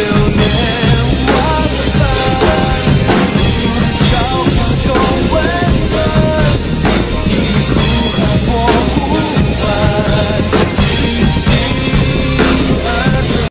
stillness.